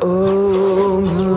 Oh, my.